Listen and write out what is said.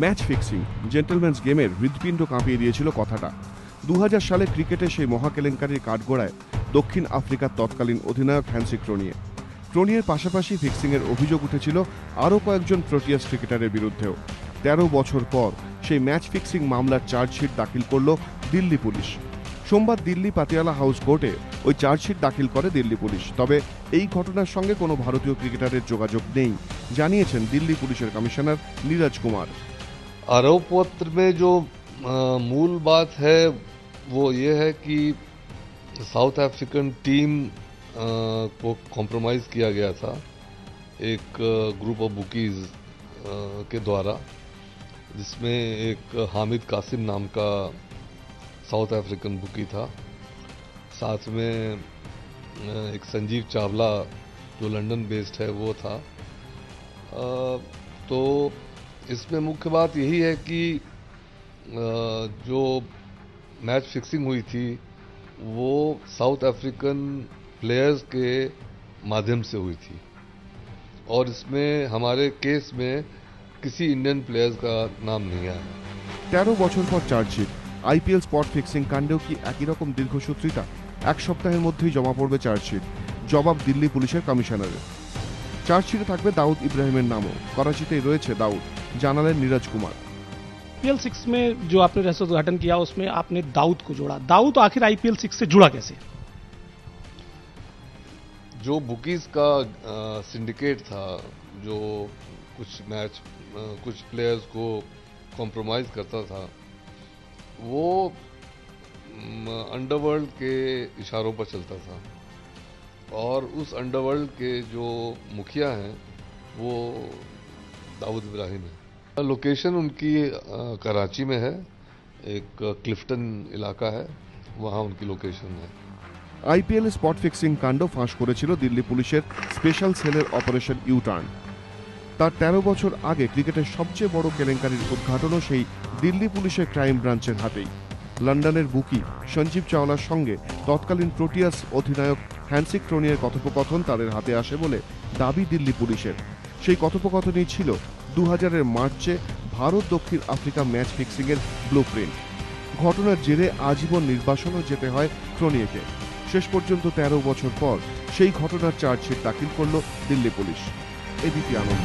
Match fixing. Gentleman's গেমের হৃদপিণ্ড কাঁপিয়ে দিয়েছিল কথাটা। দু হাজার সালে ক্রিকেটে সেই মহাকেলেঙ্কারির কাঠগোড়ায় দক্ষিণ আফ্রিকার তৎকালীন অধিনায়ক হ্যান্সি ক্রোনিয়ে। ক্রোনিয়ের পাশাপাশি ফিক্সিংয়ের অভিযোগ উঠেছিল আরও কয়েকজন প্রোটিয়াস ক্রিকেটারের বিরুদ্ধেও। তেরো বছর পর সেই ম্যাচ ফিক্সিং মামলার চার্জশিট দাখিল করল দিল্লি পুলিশ। সোমবার দিল্লি পাতিয়ালা হাউস কোর্টে ওই চার্জশিট দাখিল করে দিল্লি পুলিশ। তবে এই ঘটনার সঙ্গে কোনো ভারতীয় ক্রিকেটারের যোগাযোগ নেই, জানিয়েছেন দিল্লি পুলিশের কমিশনার নীরজ কুমার। आरोप पत्र में जो अ, मूल बात है वो ये है कि साउथ अफ्रीकन टीम अ, को कॉम्प्रोमाइज किया गया था एक ग्रुप ऑफ़ बुकीज के द्वारा जिसमें एक हामिद कासिम नाम का साउथ अफ्रीकन बुकी था। साथ में एक संजीव चावला जो लंदन बेस्ड है वो था। अ, तो इसमें मुख्य बात यही है कि अ, जो मैच फिक्सिंग हुई थी वो साउथ अफ्रीकन प्लेयर्स के माध्यम से हुई थी और इसमें हमारे केस में किसी इंडियन प्लेयर्स का नाम नहीं आया তেরো বছর পর চার্জশিট আইপিএল স্পট ফিক্সিং কাণ্ডেও কি একই রকম দীর্ঘসূত্রিতা এক সপ্তাহের মধ্যেই জমা পড়বে চার্জশিট জবাব দিল্লি পুলিশের কমিশনারের চার্জশিটে থাকবে দাউদ ইব্রাহিমের নামও করাচিতেই রয়েছে দাউদ জানালেন নীরজ কুমার आईपीएल सिक्स में जो आपने रहस्य उद्घाटन किया उसमें आपने दाऊद को जोड़ा दाऊद आखिर आईपीएल सिक्स से जुड़ा कैसे जो बुकीज का सिंडिकेट था जो कुछ मैच अ, कुछ प्लेयर्स को कॉम्प्रोमाइज करता था वो अंडरवर्ल्ड के इशारों पर चलता था और उस अंडरवर्ल्ड के जो मुखिया हैं वो दाऊद इब्राहिम है लोकेशन उनकी अ, कराची में है एक क्लिफ्टन इलाका है वहाँ उनकी लोकेशन है আইপিএল স্পট ফিক্সিং কাণ্ড ফাঁস করেছিল দিল্লি পুলিশের স্পেশাল সেলের অপারেশন ইউটার্ন তার তেরো বছর আগে ক্রিকেটের সবচেয়ে বড় কেলেঙ্কারির উদ্ঘাটনও সেই দিল্লি পুলিশের ক্রাইম ব্রাঞ্চের হাতেই লন্ডনের বুকি সঞ্জীব চাওলার সঙ্গে তৎকালীন প্রোটিয়াস অধিনায়ক হ্যান্সি ক্রোনিয়ার কথোপকথন তাদের হাতে আসে বলে দাবি দিল্লি পুলিশের সেই কথোপকথনই ছিল দু হাজারের মার্চে ভারত দক্ষিণ আফ্রিকা ম্যাচ ফিক্সিংয়ের ব্লু প্রিন্ট ঘটনার জেরে আজীবন নির্বাসনও যেতে হয় ক্রোনিয়েকে। শেষ পর্যন্ত তেরো বছর পর সেই ঘটনার চার্জশিট দাখিল করল দিল্লি পুলিশ। এবিপি আনন্দ।